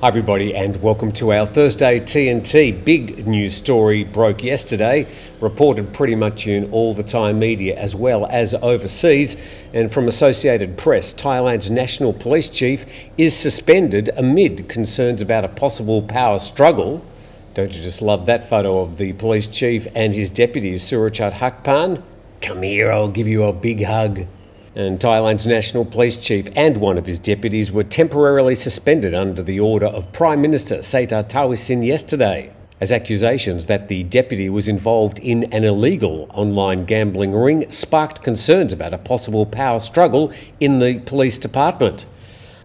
Hi, everybody, and welcome to our Thursday TNT. Big news story broke yesterday, reported pretty much in all the Thai media as well as overseas. And from Associated Press, Thailand's national police chief is suspended amid concerns about a possible power struggle. Don't you just love that photo of the police chief and his deputy, Surachate Hakparn? Come here, I'll give you a big hug and Thailand's national police chief and one of his deputies were temporarily suspended under the order of Prime Minister Srettha Thavisin yesterday, as accusations that the deputy was involved in an illegal online gambling ring sparked concerns about a possible power struggle in the police department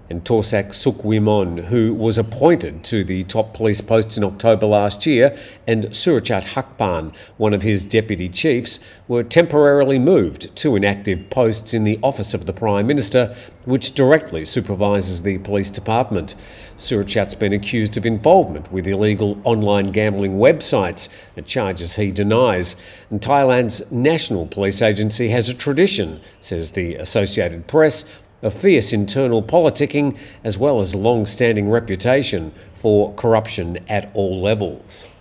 and Torsak Sukvimol, who was appointed to the top police posts in October last year, and Surachate Hakparn, one of his deputy chiefs, were temporarily moved to inactive posts in the office of the Prime Minister, which directly supervises the police department. Surachate's been accused of involvement with illegal online gambling websites, charges he denies. And Thailand's national police agency has a tradition, says the Associated Press, a fierce internal politicking, as well as long standing reputation for corruption at all levels.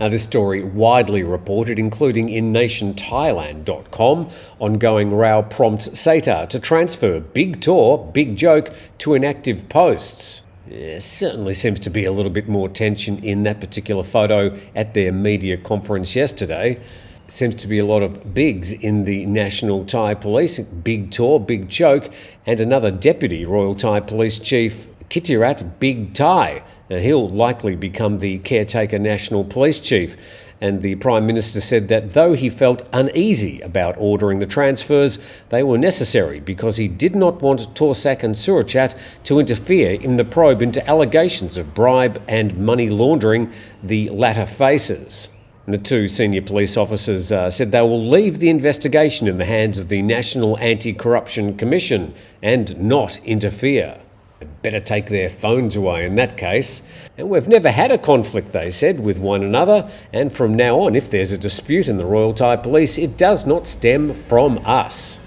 Now, this story widely reported, including in nationthailand.com, ongoing row prompts Srettha to transfer big Tor, big joke to inactive posts. There certainly seems to be a little bit more tension in that particular photo at their media conference yesterday seems to be a lot of bigs in the National Thai Police, Big Tor, Big Joke, and another deputy Royal Thai Police Chief, Kittirat Big Thai. Now, he'll likely become the caretaker National Police Chief. And the Prime Minister said that though he felt uneasy about ordering the transfers, they were necessary because he did not want Torsak and Surachate to interfere in the probe into allegations of bribe and money laundering the latter faces. The two senior police officers uh, said they will leave the investigation in the hands of the National Anti Corruption Commission and not interfere. They'd better take their phones away in that case. And we've never had a conflict, they said, with one another. And from now on, if there's a dispute in the Royal Thai Police, it does not stem from us.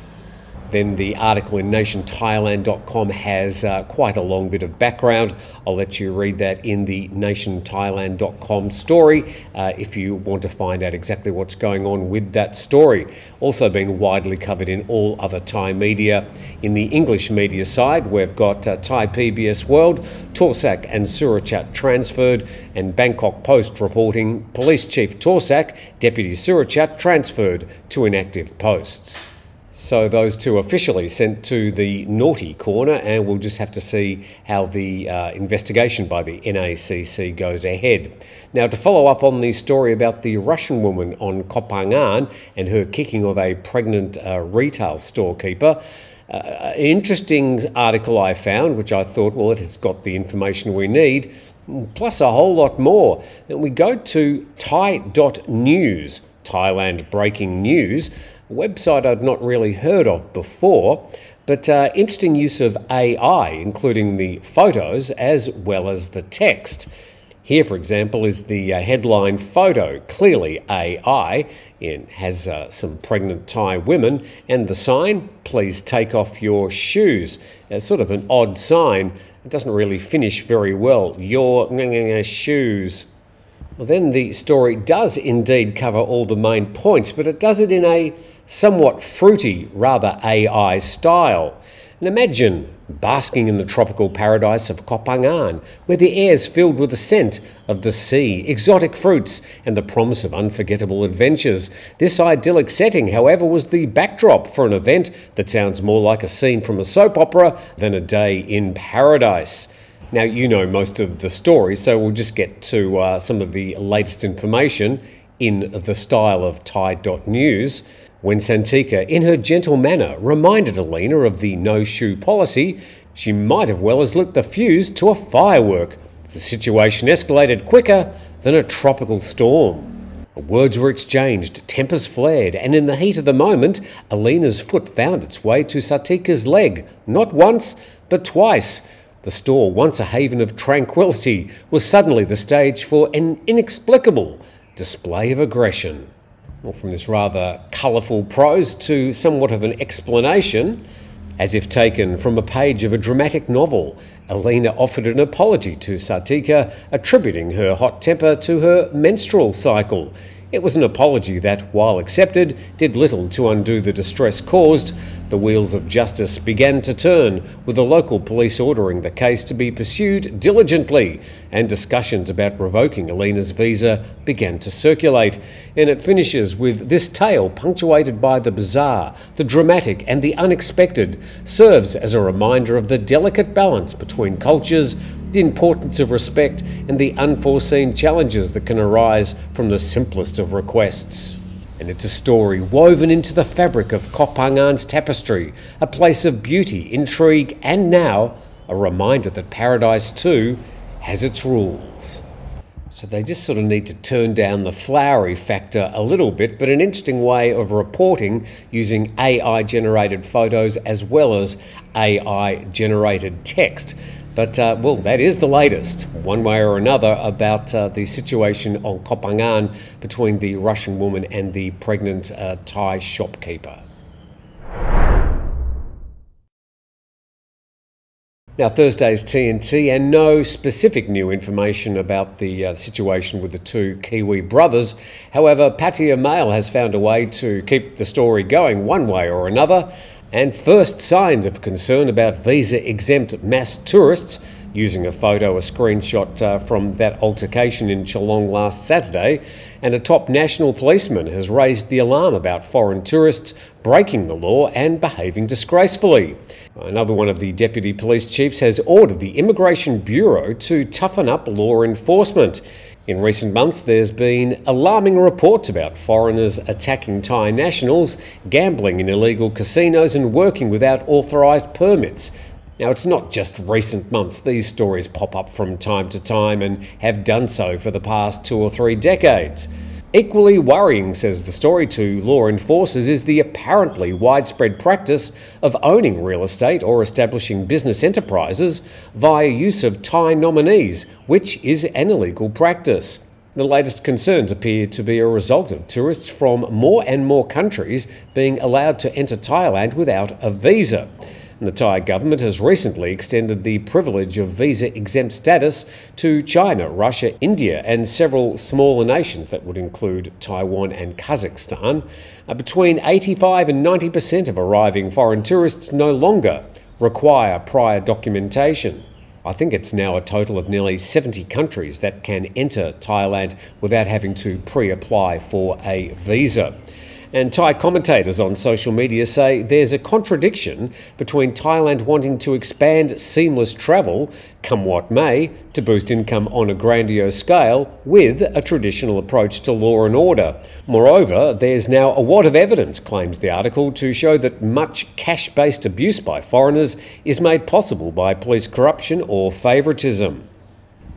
Then the article in nationthailand.com has uh, quite a long bit of background. I'll let you read that in the nationthailand.com story uh, if you want to find out exactly what's going on with that story. Also been widely covered in all other Thai media. In the English media side, we've got uh, Thai PBS World, Torsak and Surachate transferred, and Bangkok Post reporting Police Chief Torsak, Deputy Surachate transferred to inactive posts. So those two officially sent to the naughty corner, and we'll just have to see how the uh, investigation by the NACC goes ahead. Now, to follow up on the story about the Russian woman on Koh Phangan and her kicking of a pregnant uh, retail storekeeper, uh, an interesting article I found, which I thought, well, it has got the information we need, plus a whole lot more. And we go to Thai.news, Thailand breaking news website I'd not really heard of before, but uh, interesting use of AI, including the photos as well as the text. Here, for example, is the uh, headline photo, clearly AI. It has uh, some pregnant Thai women, and the sign, please take off your shoes. It's sort of an odd sign. It doesn't really finish very well. Your shoes. Well, then the story does indeed cover all the main points, but it does it in a somewhat fruity, rather AI style. And imagine basking in the tropical paradise of Koh Phangan, where the air is filled with the scent of the sea, exotic fruits, and the promise of unforgettable adventures. This idyllic setting, however, was the backdrop for an event that sounds more like a scene from a soap opera than a day in paradise. Now, you know most of the story, so we'll just get to uh, some of the latest information in the style of Thai.news when Santika, in her gentle manner, reminded Alina of the no shoe policy, she might have well as lit the fuse to a firework. The situation escalated quicker than a tropical storm. Words were exchanged, tempers flared, and in the heat of the moment, Alina's foot found its way to Satika's leg, not once, but twice. The store, once a haven of tranquility, was suddenly the stage for an inexplicable display of aggression. Well, from this rather colourful prose to somewhat of an explanation, As if taken from a page of a dramatic novel, Alina offered an apology to Sartika, attributing her hot temper to her menstrual cycle. It was an apology that, while accepted, did little to undo the distress caused. The wheels of justice began to turn, with the local police ordering the case to be pursued diligently, and discussions about revoking Alina's visa began to circulate. And it finishes with this tale punctuated by the bizarre, the dramatic, and the unexpected, serves as a reminder of the delicate balance between cultures the importance of respect, and the unforeseen challenges that can arise from the simplest of requests. And it's a story woven into the fabric of Koh Phangan's tapestry, a place of beauty, intrigue, and now a reminder that paradise too has its rules. So they just sort of need to turn down the flowery factor a little bit, but an interesting way of reporting using AI generated photos as well as AI generated text. But, uh, well, that is the latest, one way or another, about uh, the situation on Koh Phangan between the Russian woman and the pregnant uh, Thai shopkeeper. Now, Thursday's TNT, and no specific new information about the uh, situation with the two Kiwi brothers. However, Pattaya Mail has found a way to keep the story going one way or another and first signs of concern about visa exempt mass tourists using a photo, a screenshot uh, from that altercation in Geelong last Saturday. And a top national policeman has raised the alarm about foreign tourists breaking the law and behaving disgracefully. Another one of the deputy police chiefs has ordered the Immigration Bureau to toughen up law enforcement. In recent months, there's been alarming reports about foreigners attacking Thai nationals, gambling in illegal casinos, and working without authorised permits. Now, it's not just recent months, these stories pop up from time to time and have done so for the past two or three decades. Equally worrying, says the story to law enforcers, is the apparently widespread practice of owning real estate or establishing business enterprises via use of Thai nominees, which is an illegal practice. The latest concerns appear to be a result of tourists from more and more countries being allowed to enter Thailand without a visa. The Thai government has recently extended the privilege of visa exempt status to China, Russia, India, and several smaller nations that would include Taiwan and Kazakhstan. Uh, between 85 and 90% of arriving foreign tourists no longer require prior documentation. I think it's now a total of nearly 70 countries that can enter Thailand without having to pre apply for a visa. And Thai commentators on social media say there's a contradiction between Thailand wanting to expand seamless travel, come what may, to boost income on a grandiose scale, with a traditional approach to law and order. Moreover, there's now a wad of evidence, claims the article, to show that much cash based abuse by foreigners is made possible by police corruption or favouritism.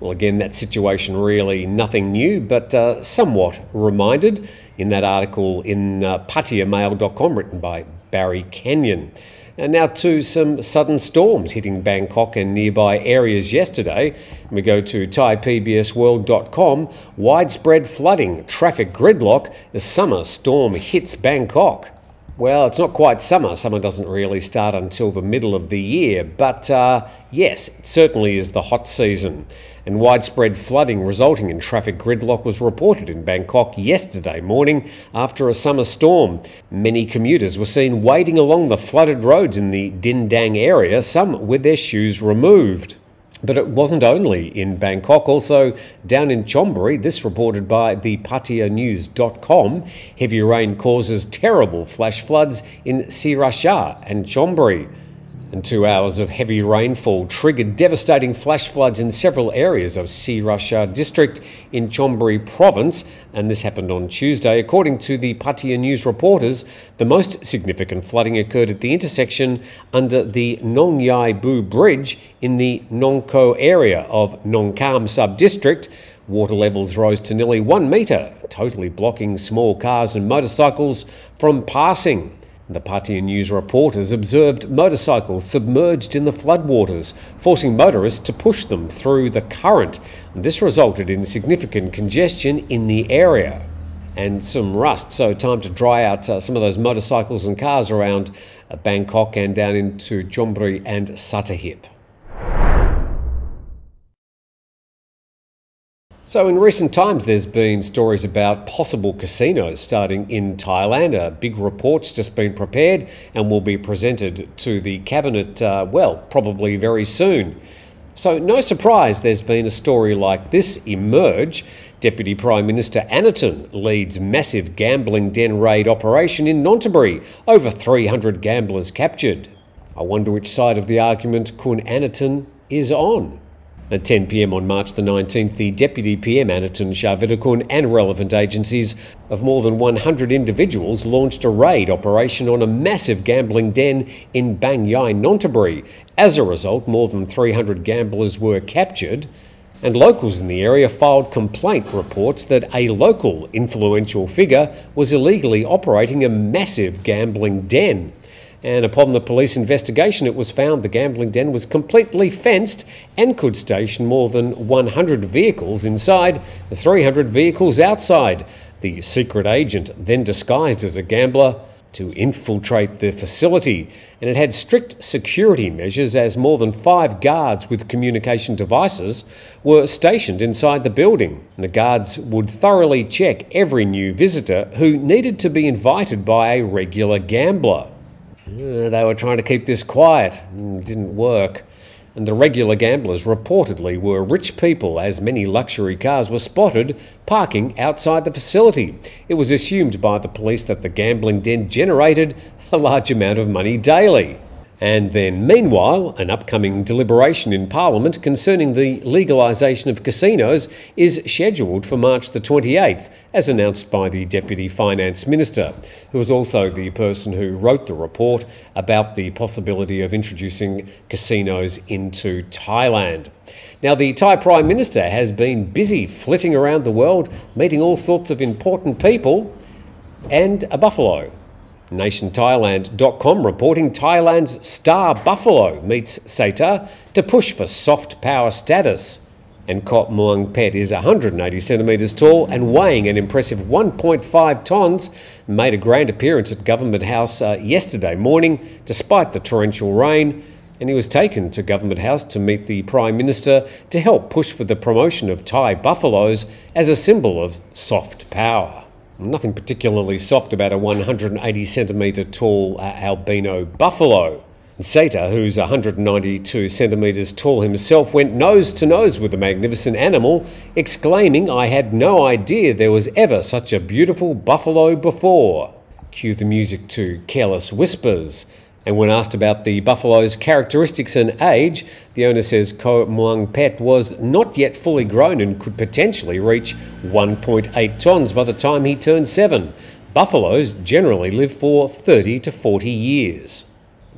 Well, again, that situation really nothing new, but uh, somewhat reminded in that article in uh, pattayamail.com written by Barry Kenyon. And now to some sudden storms hitting Bangkok and nearby areas yesterday. We go to thaipbsworld.com. Widespread flooding, traffic gridlock as summer storm hits Bangkok. Well, it's not quite summer. Summer doesn't really start until the middle of the year, but uh, yes, it certainly is the hot season. And widespread flooding resulting in traffic gridlock was reported in Bangkok yesterday morning after a summer storm. Many commuters were seen wading along the flooded roads in the Din Daeng area, some with their shoes removed. But it wasn't only in Bangkok, also down in Chonburi, this reported by the PattayaNews.com. Heavy rain causes terrible flash floods in Sriracha and Chonburi. And two hours of heavy rainfall triggered devastating flash floods in several areas of Sriracha district in Chonburi province, and this happened on Tuesday. According to the Pattaya News reporters, the most significant flooding occurred at the intersection under the Nong Yai Bu Bridge in the Nongko area of Nongkam sub-district. Water levels rose to nearly one metre, totally blocking small cars and motorcycles from passing. The Pattaya News reporters observed motorcycles submerged in the floodwaters, forcing motorists to push them through the current. This resulted in significant congestion in the area. and some rust. So, time to dry out uh, some of those motorcycles and cars around uh, Bangkok and down into Chonburi and Sattahip. So, in recent times, there's been stories about possible casinos starting in Thailand. A big report's just been prepared and will be presented to the cabinet, uh, well, probably very soon. So, no surprise there's been a story like this emerge. Deputy Prime Minister Anutin leads massive gambling den raid operation in Nonthaburi, over 300 gamblers captured. I wonder which side of the argument Kun Anutin is on. At 10 pm on March the 19th, the Deputy PM Anutin Charnvirakul and relevant agencies of more than 100 individuals launched a raid operation on a massive gambling den in Bang Yai, Nonthaburi. As a result, more than 300 gamblers were captured, and locals in the area filed complaint reports that a local influential figure was illegally operating a massive gambling den. And upon the police investigation, it was found the gambling den was completely fenced and could station more than 100 vehicles inside, 300 vehicles outside. The secret agent, then disguised as a gambler, to infiltrate the facility, and it had strict security measures as more than five guards with communication devices were stationed inside the building. And the guards would thoroughly check every new visitor who needed to be invited by a regular gambler. Uh, they were trying to keep this quiet. Mm, didn't work. And the regular gamblers reportedly were rich people, as many luxury cars were spotted parking outside the facility. It was assumed by the police that the gambling den generated a large amount of money daily. And then, meanwhile, an upcoming deliberation in Parliament concerning the legalisation of casinos is scheduled for March the 28th, as announced by the Deputy Finance Minister, who was also the person who wrote the report about the possibility of introducing casinos into Thailand. Now, the Thai Prime Minister has been busy flitting around the world, meeting all sorts of important people, and a buffalo. NationThailand.com reporting Thailand's star buffalo meets Srettha to push for soft power status. And Kot Muang Pet is 180 centimetres tall and weighing an impressive 1.5 tonnes, made a grand appearance at Government House uh, yesterday morning despite the torrential rain. And he was taken to Government House to meet the Prime Minister to help push for the promotion of Thai buffaloes as a symbol of soft power. Nothing particularly soft about a 180 centimetre tall uh, albino buffalo. Srettha, who's 192 centimetres tall himself, went nose to nose with the magnificent animal, exclaiming, I had no idea there was ever such a beautiful buffalo before. Cue the music to Careless Whispers. And when asked about the buffalo's characteristics and age, the owner says Ko Muang Pet was not yet fully grown and could potentially reach 1.8 tonnes by the time he turned seven. Buffaloes generally live for 30 to 40 years.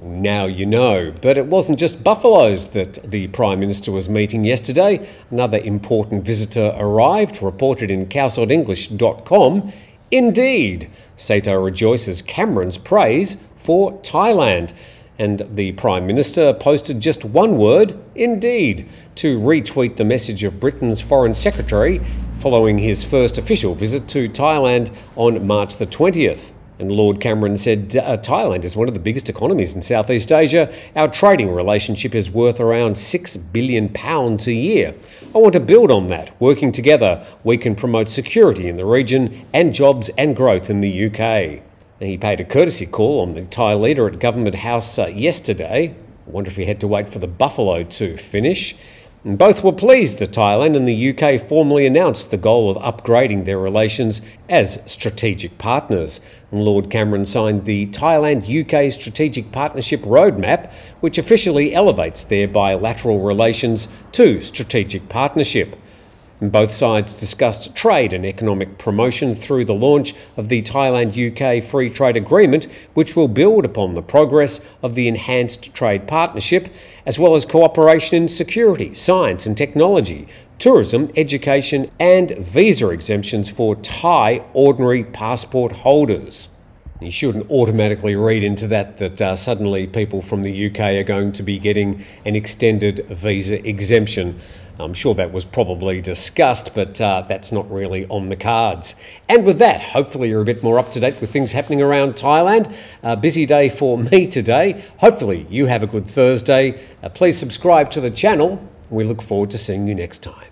Now you know, but it wasn't just buffaloes that the Prime Minister was meeting yesterday. Another important visitor arrived, reported in KhaoSodEnglish.com. Indeed, Srettha rejoices Cameron's praise for Thailand. And the Prime Minister posted just one word, indeed, to retweet the message of Britain's Foreign Secretary following his first official visit to Thailand on March the 20th. And Lord Cameron said uh, Thailand is one of the biggest economies in Southeast Asia. Our trading relationship is worth around 6 billion pounds a year. I want to build on that. Working together, we can promote security in the region and jobs and growth in the UK. He paid a courtesy call on the Thai leader at Government House uh, yesterday. I wonder if he had to wait for the buffalo to finish. And both were pleased that Thailand and the UK formally announced the goal of upgrading their relations as strategic partners. And Lord Cameron signed the Thailand UK Strategic Partnership Roadmap, which officially elevates their bilateral relations to strategic partnership. Both sides discussed trade and economic promotion through the launch of the Thailand UK Free Trade Agreement, which will build upon the progress of the Enhanced Trade Partnership, as well as cooperation in security, science and technology, tourism, education, and visa exemptions for Thai ordinary passport holders. You shouldn't automatically read into that that uh, suddenly people from the UK are going to be getting an extended visa exemption. I'm sure that was probably discussed, but uh, that's not really on the cards. And with that, hopefully you're a bit more up to date with things happening around Thailand. A busy day for me today. Hopefully you have a good Thursday. Uh, please subscribe to the channel. We look forward to seeing you next time.